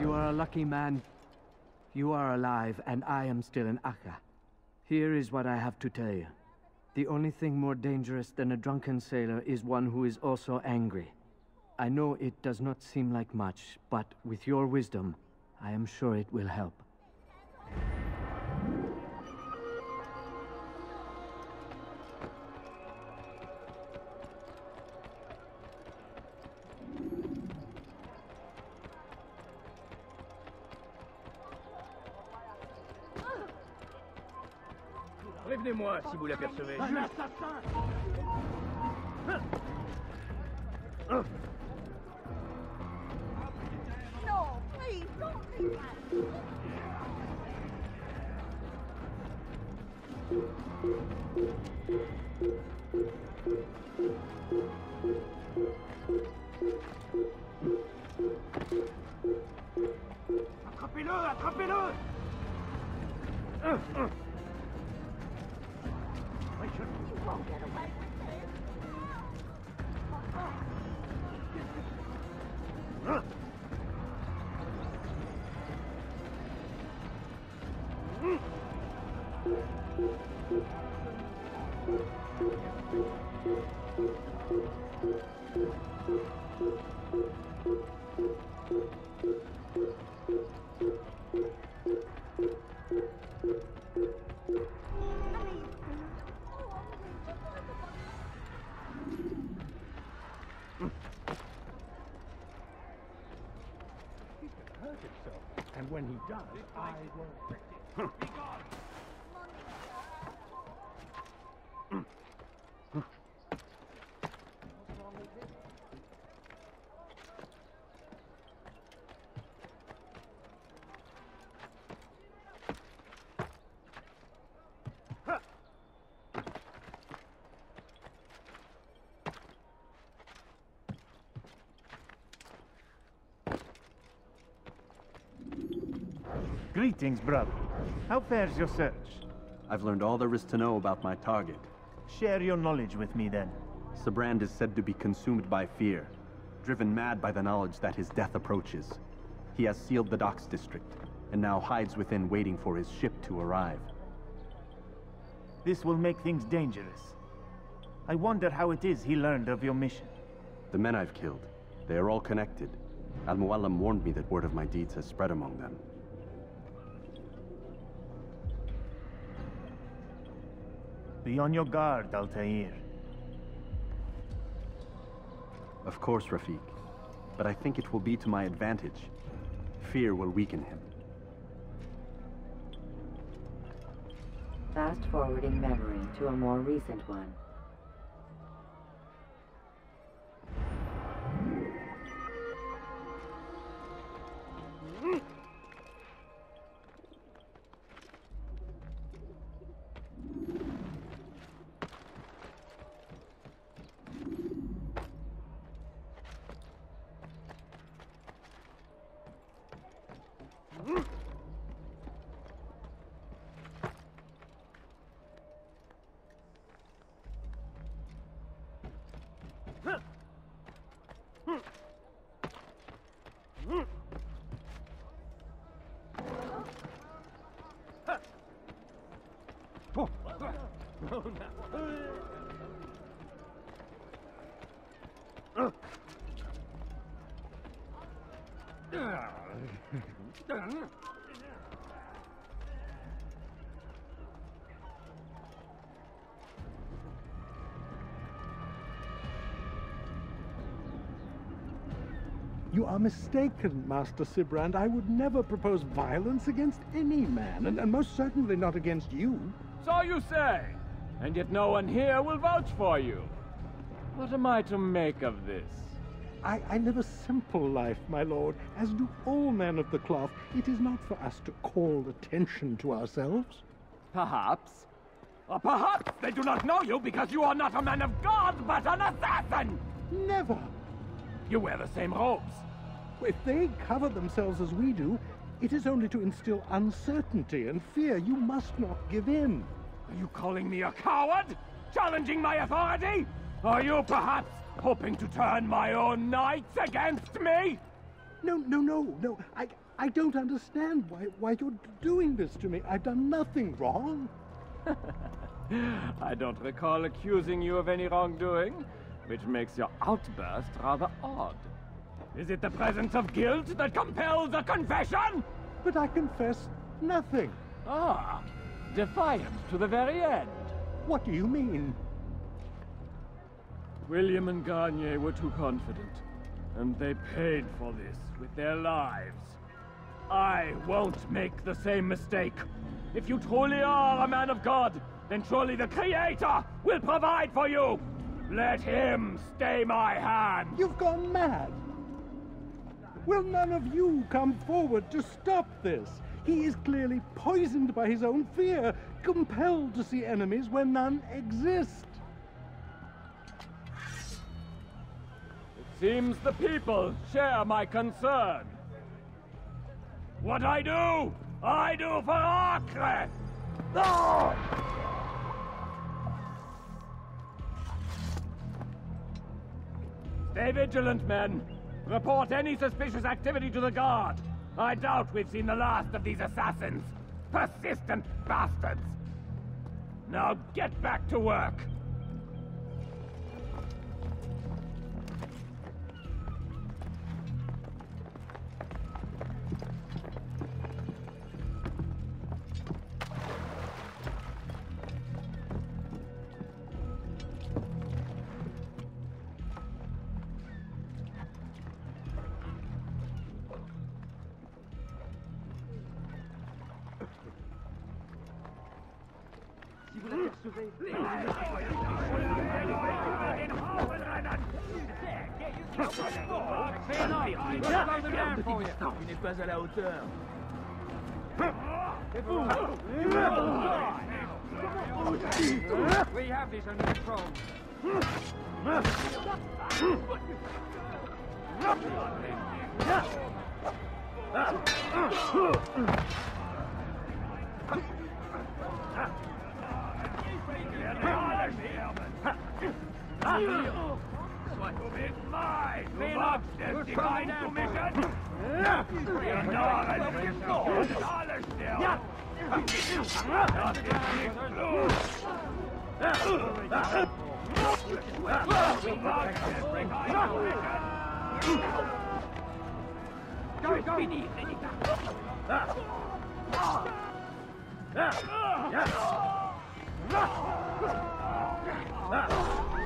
You are a lucky man. You are alive, and I am still in Acre. Here is what I have to tell you. The only thing more dangerous than a drunken sailor is one who is also angry. I know it does not seem like much, but with your wisdom, I am sure it will help. Prévenez-moi si vous l'apercevez. Un assassin No, please, don't leave us. Won't get away when he does, I will... Greetings, brother. How fares your search? I've learned all there is to know about my target. Share your knowledge with me then. Sibrand is said to be consumed by fear, driven mad by the knowledge that his death approaches. He has sealed the docks district, and now hides within waiting for his ship to arrive. This will make things dangerous. I wonder how it is he learned of your mission. The men I've killed, they are all connected. Al-Mualim warned me that word of my deeds has spread among them. Be on your guard, Altair. Of course, Rafiq. But I think it will be to my advantage. Fear will weaken him. Fast forwarding memory to a more recent one. You are mistaken, Master Sibrand. I would never propose violence against any man, and, and most certainly not against you. So you say, and yet no one here will vouch for you. What am I to make of this? I, I live a simple life, my lord, as do all men of the cloth. It is not for us to call attention to ourselves. Perhaps. Or perhaps they do not know you because you are not a man of God, but an assassin! Never! You wear the same robes. If they cover themselves as we do, it is only to instill uncertainty and fear. You must not give in. Are you calling me a coward? Challenging my authority? Are you perhaps hoping to turn my own knights against me? No, no, no, no. I, I don't understand why, why you're doing this to me. I've done nothing wrong. I don't recall accusing you of any wrongdoing, which makes your outburst rather odd. Is it the presence of guilt that compels a confession? But I confess nothing. Ah, defiant to the very end. What do you mean? William and Garnier were too confident, and they paid for this with their lives. I won't make the same mistake. If you truly are a man of God, then surely the Creator will provide for you! Let him stay my hand! You've gone mad. Will none of you come forward to stop this? He is clearly poisoned by his own fear, compelled to see enemies where none exist. It seems the people share my concern. What I do, I do for Acre! No! Stay vigilant, men. Report any suspicious activity to the guard. I doubt we've seen the last of these assassins. Persistent bastards. Now get back to work. vous l'apercevez. Vous n'êtes pas à la hauteur. Et vous We have this under control. deal. What? It's to mission! You're not a dollar still!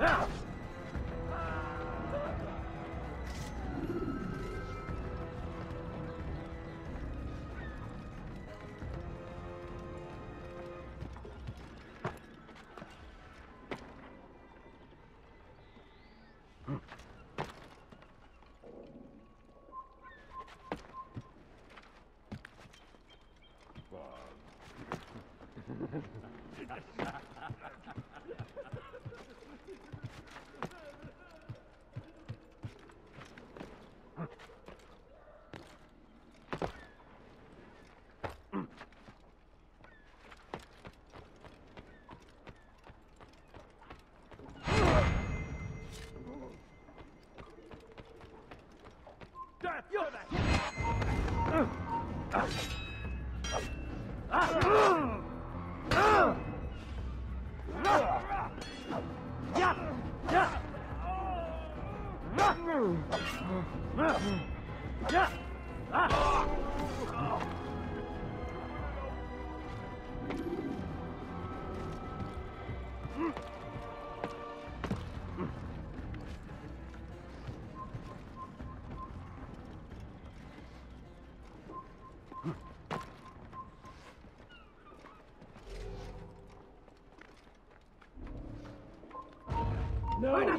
Un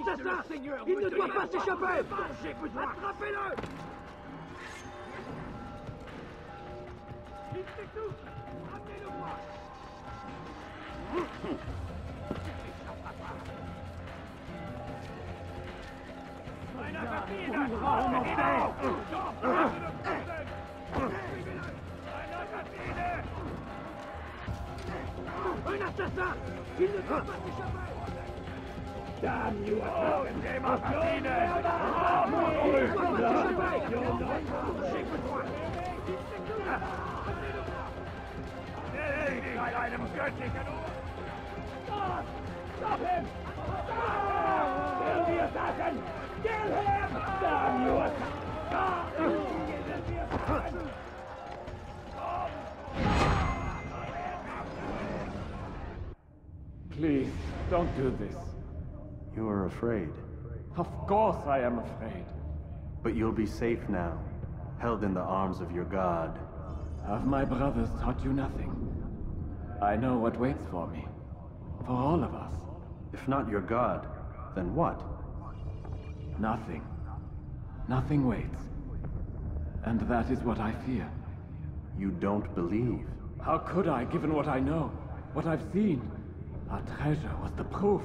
assassin. Il ne doit pas s'échapper. Attrapez-le. Ramenez-le-moi. Un assassin. Il ne doit pas s'échapper Damn Stop! Him! Kill him! Please, don't do this. You are afraid. Of course I am afraid. But you'll be safe now, held in the arms of your god. Have my brothers taught you nothing? I know what waits for me. For all of us. If not your god, then what? Nothing. Nothing waits. And that is what I fear. You don't believe. How could I, given what I know? What I've seen? Our treasure was the proof.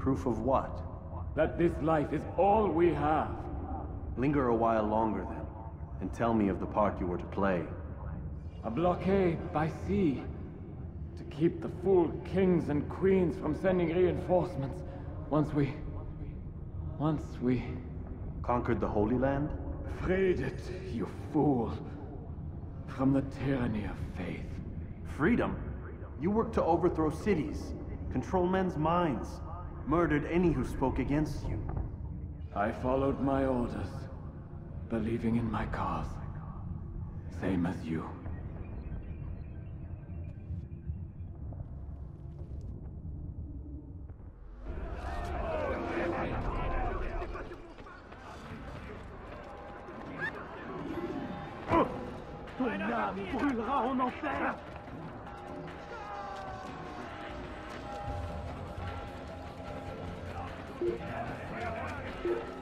Proof of what? That this life is all we have. Linger a while longer then, and tell me of the part you were to play. A blockade by sea. To keep the fool kings and queens from sending reinforcements. Once we... Once we... Conquered the Holy Land? Freed it, you fool. From the tyranny of faith. Freedom? You worked to overthrow cities, control men's minds, murdered any who spoke against you. I followed my orders, believing in my cause. Same as you. Ton âme brûlera en Thank you.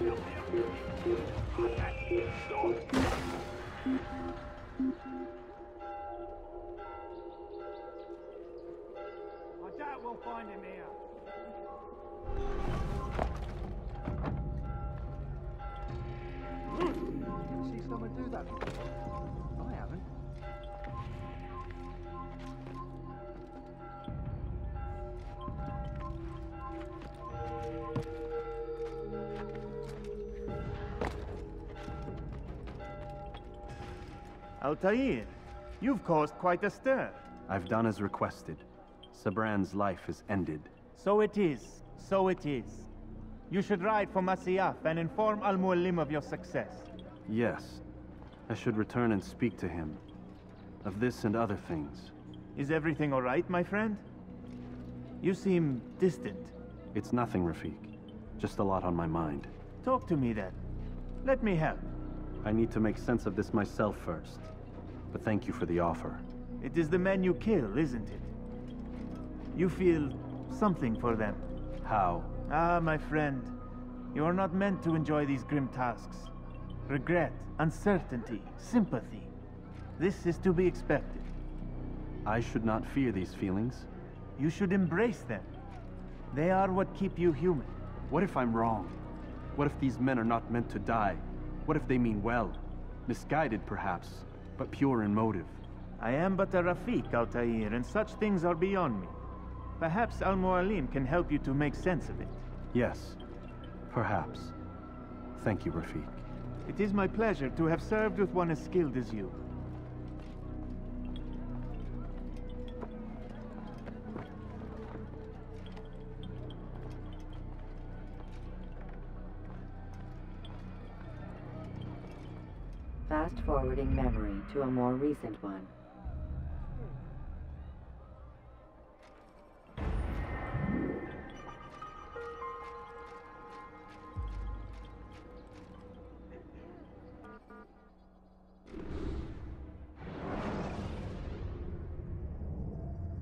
Hmm. See someone do that Altair, you've caused quite a stir. I've done as requested. Sibrand's life is ended. So it is. So it is. You should ride for Masyaf and inform Al-Mualim of your success. Yes. I should return and speak to him. Of this and other things. Is everything all right, my friend? You seem distant. It's nothing, Rafiq. Just a lot on my mind. Talk to me then. Let me help. I need to make sense of this myself first. But thank you for the offer. It is the men you kill, isn't it? You feel something for them. How? Ah, my friend. You are not meant to enjoy these grim tasks. Regret, uncertainty, sympathy. This is to be expected. I should not fear these feelings. You should embrace them. They are what keep you human. What if I'm wrong? What if these men are not meant to die? What if they mean well? Misguided, perhaps, but pure in motive. I am but a Rafiq, Altair, and such things are beyond me. Perhaps Al Mualim can help you to make sense of it. Yes, perhaps. Thank you, Rafiq. It is my pleasure to have served with one as skilled as you. To a more recent one.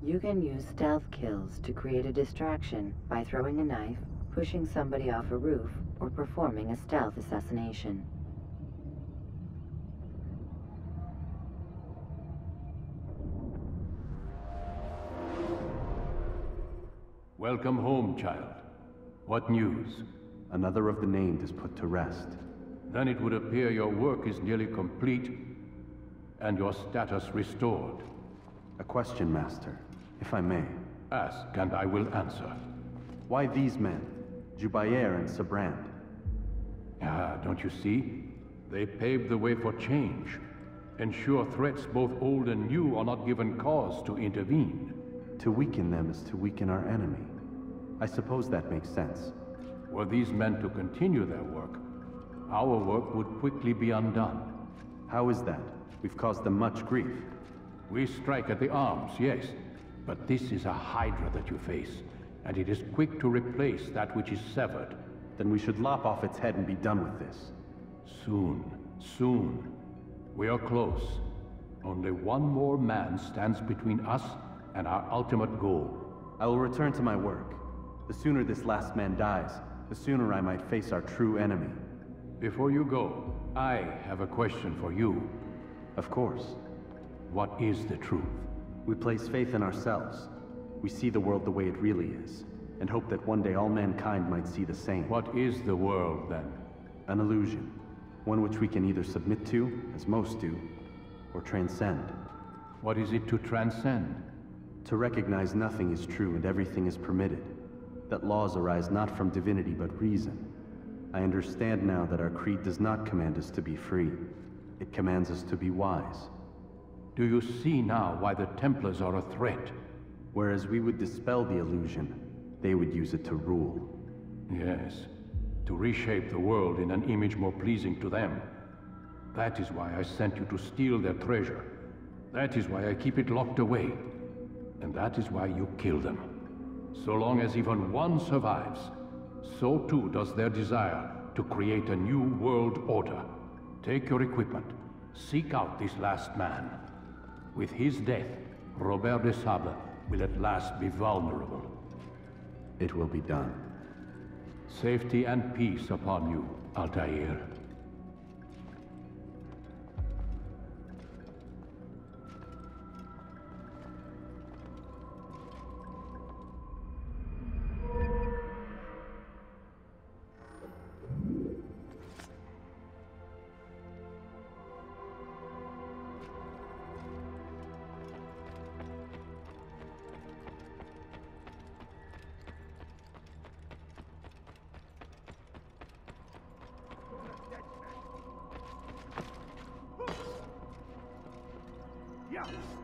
You can use stealth kills to create a distraction by throwing a knife, pushing somebody off a roof, or performing a stealth assassination. Welcome home, child. What news? Another of the named is put to rest. Then it would appear your work is nearly complete and your status restored. A question, Master, if I may. Ask, and I will answer. Why these men? Jubair and Sibrand? Ah, don't you see? They paved the way for change. Ensure threats both old and new are not given cause to intervene. To weaken them is to weaken our enemy. I suppose that makes sense. Were these men to continue their work, our work would quickly be undone. How is that? We've caused them much grief. We strike at the arms, yes. But this is a Hydra that you face, and it is quick to replace that which is severed. Then we should lop off its head and be done with this. Soon, soon. We are close. Only one more man stands between us and our ultimate goal. I will return to my work. The sooner this last man dies, the sooner I might face our true enemy. Before you go, I have a question for you. Of course. What is the truth? We place faith in ourselves. We see the world the way it really is, and hope that one day all mankind might see the same. What is the world, then? An illusion. One which we can either submit to, as most do, or transcend. What is it to transcend? To recognize nothing is true and everything is permitted. That laws arise not from divinity but reason. I understand now that our creed does not command us to be free. It commands us to be wise. Do you see now why the Templars are a threat? Whereas we would dispel the illusion, they would use it to rule. Yes, to reshape the world in an image more pleasing to them. That is why I sent you to steal their treasure. That is why I keep it locked away. And that is why you kill them. So long as even one survives, so too does their desire to create a new world order. Take your equipment. Seek out this last man. With his death, Robert de Sable will at last be vulnerable. It will be done. Safety and peace upon you, Altair. 样。